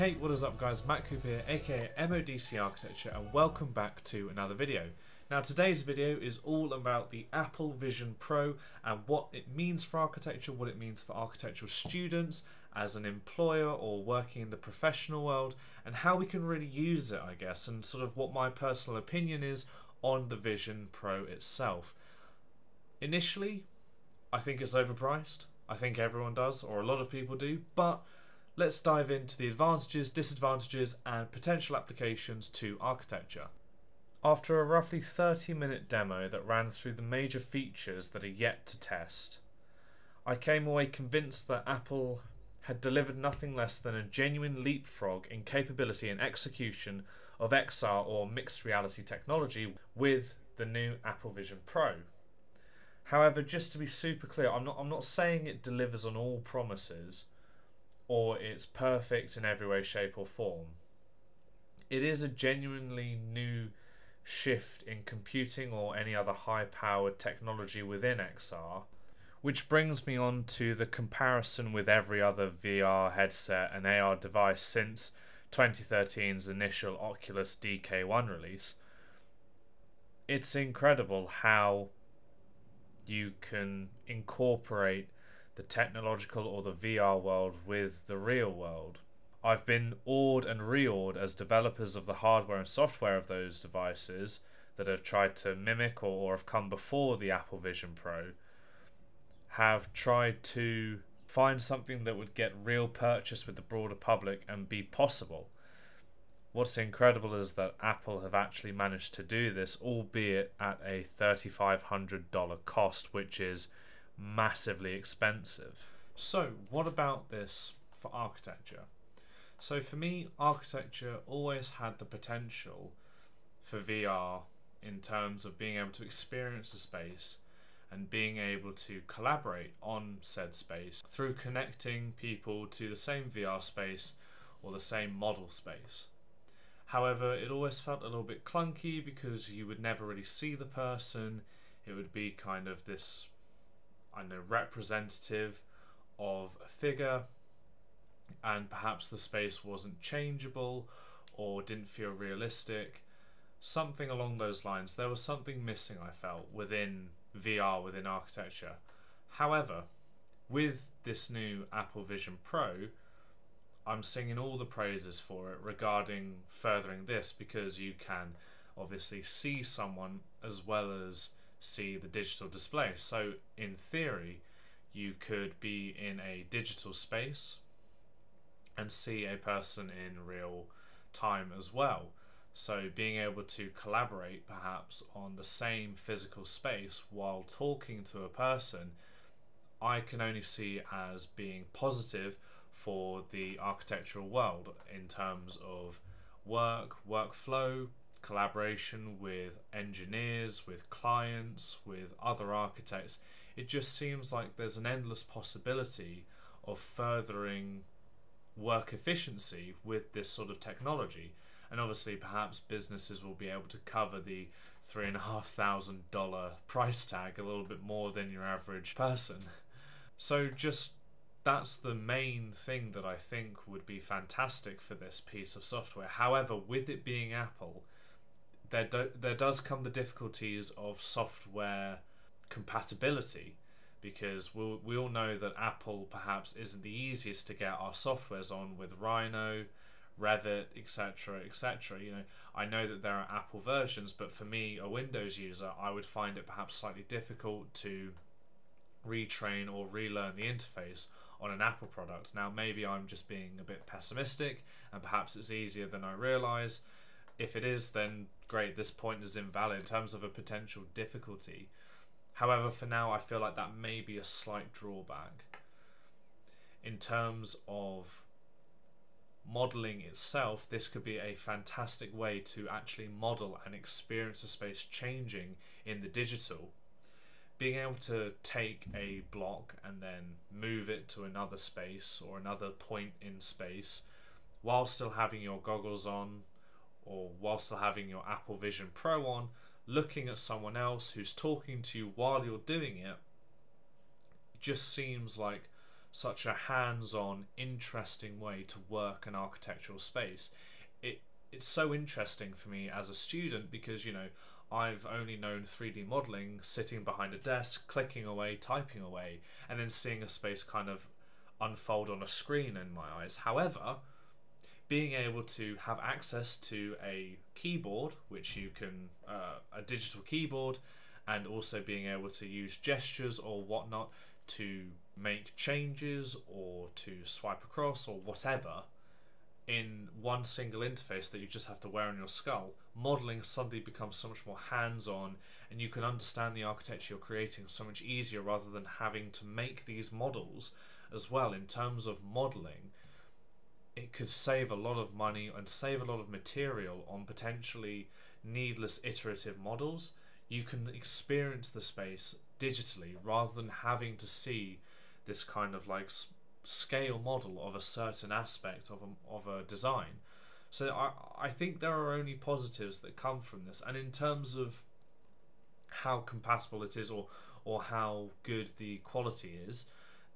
Hey, what is up guys, Matt Cooper here, aka MODC Architecture, and welcome back to another video. Now today's video is all about the Apple Vision Pro and what it means for architecture, what it means for architectural students, as an employer or working in the professional world, and how we can really use it, I guess, and sort of what my personal opinion is on the Vision Pro itself. Initially, I think it's overpriced. I think everyone does, or a lot of people do, but let's dive into the advantages, disadvantages, and potential applications to architecture. After a roughly 30 minute demo that ran through the major features that are yet to test, I came away convinced that Apple had delivered nothing less than a genuine leapfrog in capability and execution of XR or mixed reality technology with the new Apple Vision Pro. However, just to be super clear, I'm not I'm not saying it delivers on all promises or it's perfect in every way, shape, or form. It is a genuinely new shift in computing or any other high powered technology within XR, which brings me on to the comparison with every other VR headset and AR device since 2013's initial Oculus DK1 release. It's incredible how you can incorporate the technological or the VR world with the real world. I've been awed and re-awed as developers of the hardware and software of those devices that have tried to mimic or, have come before the Apple Vision Pro have tried to find something that would get real purchase with the broader public and be possible. What's incredible is that Apple have actually managed to do this, albeit at a $3,500 cost, which is massively expensive. So, what about this for architecture? So, for me, architecture always had the potential for VR in terms of being able to experience a space and being able to collaborate on said space through connecting people to the same VR space or the same model space. However, it always felt a little bit clunky because you would never really see the person. It would be kind of this I know representative of a figure, and perhaps the space wasn't changeable or didn't feel realistic. Something along those lines. There was something missing, I felt, within VR, within architecture. However, with this new Apple Vision Pro, I'm singing all the praises for it regarding furthering this because you can obviously see someone as well as see the digital display. So, in theory, you could be in a digital space and see a person in real time as well. So, being able to collaborate perhaps on the same physical space while talking to a person, I can only see as being positive for the architectural world in terms of work, workflow, collaboration with engineers, with clients, with other architects. It just seems like there's an endless possibility of furthering work efficiency with this sort of technology. And obviously, perhaps businesses will be able to cover the three and a half thousand dollar price tag a little bit more than your average person. So, just that's the main thing that I think would be fantastic for this piece of software. However, with it being Apple, there do, there does come the difficulties of software compatibility because we we all know that Apple perhaps isn't the easiest to get our softwares on with Rhino, Revit, etc., etc. You know, I know that there are Apple versions, but for me, a Windows user, I would find it perhaps slightly difficult to retrain or relearn the interface on an Apple product. Now, maybe I'm just being a bit pessimistic, and perhaps it's easier than I realize. If it is, then great, this point is invalid in terms of a potential difficulty. However, for now, I feel like that may be a slight drawback. In terms of modeling itself, this could be a fantastic way to actually model and experience a space changing in the digital. Being able to take a block and then move it to another space or another point in space while still having your goggles on, or while still having your Apple Vision Pro on, looking at someone else who's talking to you while you're doing it, just seems like such a hands-on, interesting way to work an architectural space. It it's so interesting for me as a student because you know I've only known 3D modeling sitting behind a desk, clicking away, typing away, and then seeing a space kind of unfold on a screen in my eyes. However, being able to have access to a keyboard, which you can, uh, a digital keyboard, and also being able to use gestures or whatnot to make changes or to swipe across or whatever in one single interface that you just have to wear on your skull, modeling suddenly becomes so much more hands on and you can understand the architecture you're creating so much easier rather than having to make these models as well. In terms of modeling, it could save a lot of money and save a lot of material on potentially needless iterative models. You can experience the space digitally rather than having to see this kind of like scale model of a certain aspect of a, of a design. So I, I think there are only positives that come from this. And in terms of how compatible it is or, or how good the quality is,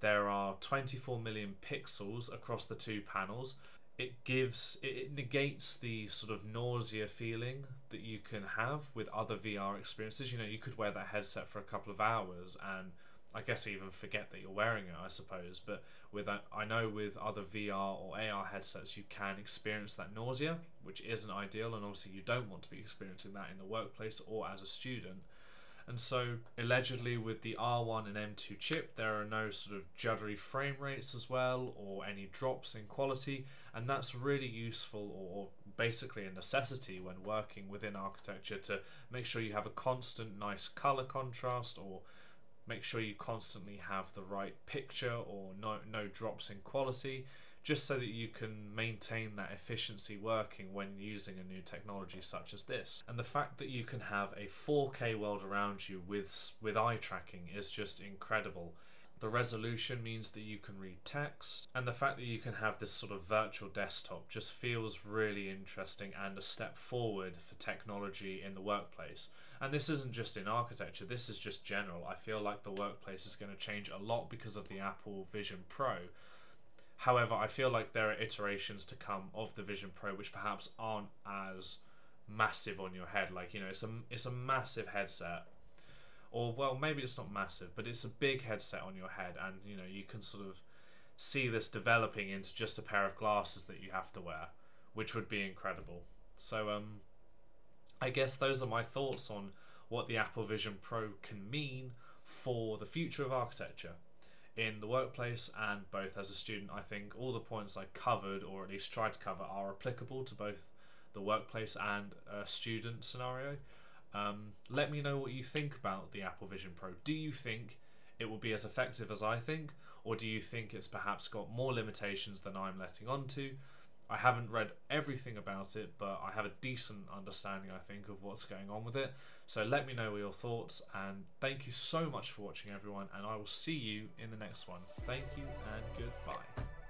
there are 24 million pixels across the two panels. It gives, it negates the sort of nausea feeling that you can have with other VR experiences. You know, you could wear that headset for a couple of hours and I guess even forget that you're wearing it, I suppose. But with that, I know with other VR or AR headsets, you can experience that nausea, which isn't ideal, and obviously you don't want to be experiencing that in the workplace or as a student. And so, allegedly, with the R1 and M2 chip, there are no sort of juddery frame rates as well, or any drops in quality, and that's really useful, or basically a necessity when working within architecture to make sure you have a constant, nice color contrast or make sure you constantly have the right picture or no, no drops in quality just so that you can maintain that efficiency working when using a new technology such as this. And the fact that you can have a 4K world around you with with eye tracking is just incredible. The resolution means that you can read text, and the fact that you can have this sort of virtual desktop just feels really interesting and a step forward for technology in the workplace. And this isn't just in architecture, this is just general. I feel like the workplace is going to change a lot because of the Apple Vision Pro. However, I feel like there are iterations to come of the Vision Pro which perhaps aren't as massive on your head. Like, you know, it's a, it's a massive headset. Or well maybe it's not massive but it's a big headset on your head and you know you can sort of see this developing into just a pair of glasses that you have to wear which would be incredible. So um i guess those are my thoughts on what the apple vision pro can mean for the future of architecture in the workplace and both as a student i think all the points i covered or at least tried to cover are applicable to both the workplace and a student scenario um, let me know what you think about the Apple Vision Pro. Do you think it will be as effective as I think, or do you think it's perhaps got more limitations than I'm letting on to? I haven't read everything about it, but I have a decent understanding, I think, of what's going on with it. So let me know your thoughts, and thank you so much for watching, everyone, and I will see you in the next one. Thank you, and goodbye.